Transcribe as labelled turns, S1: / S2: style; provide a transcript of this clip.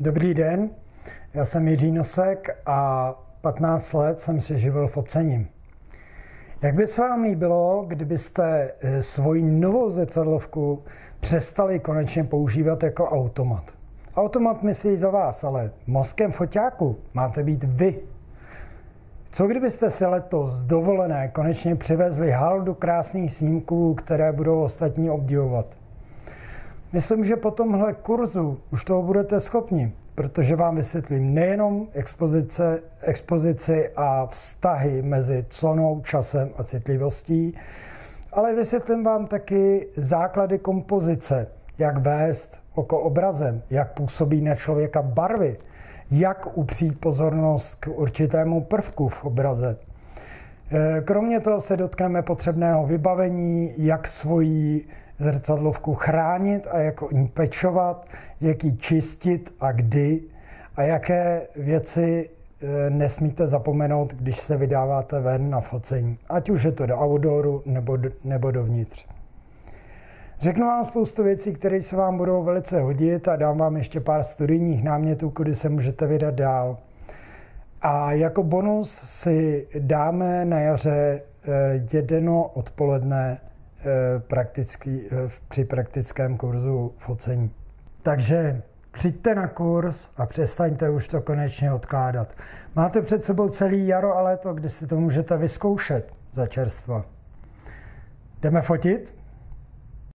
S1: Dobrý den, já jsem Jiří Nosek a 15 let jsem se živil focením. Jak by se vám líbilo, kdybyste eh, svoji novou zrcadlovku přestali konečně používat jako automat? Automat myslí za vás, ale mozkem foťáku máte být vy. Co kdybyste si letos dovolené konečně přivezli haldu krásných snímků, které budou ostatní obdivovat? Myslím, že po tomhle kurzu už toho budete schopni, protože vám vysvětlím nejenom expozice, expozici a vztahy mezi clonou, časem a citlivostí, ale vysvětlím vám taky základy kompozice, jak vést oko obrazem, jak působí na člověka barvy, jak upřít pozornost k určitému prvku v obraze. E, kromě toho se dotkneme potřebného vybavení, jak svoji zrcadlovku chránit a jako ní pečovat, jak ji čistit a kdy a jaké věci e, nesmíte zapomenout, když se vydáváte ven na focení, ať už je to do outdooru nebo, nebo dovnitř. Řeknu vám spoustu věcí, které se vám budou velice hodit a dám vám ještě pár studijních námětů, kudy se můžete vydat dál. A jako bonus si dáme na jaře e, jedno odpoledne Eh, praktický, eh, při praktickém kurzu focení. Takže přijďte na kurz a přestaňte už to konečně odkládat. Máte před sebou celý jaro a léto, kdy si to můžete vyzkoušet za čerstva. Jdeme fotit?